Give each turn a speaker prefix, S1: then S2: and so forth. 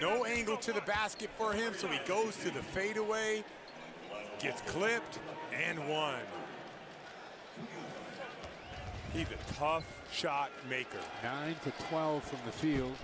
S1: No angle to the basket for him, so he goes to the fadeaway, gets clipped, and one. He's a tough shot maker.
S2: 9 to 12 from the field.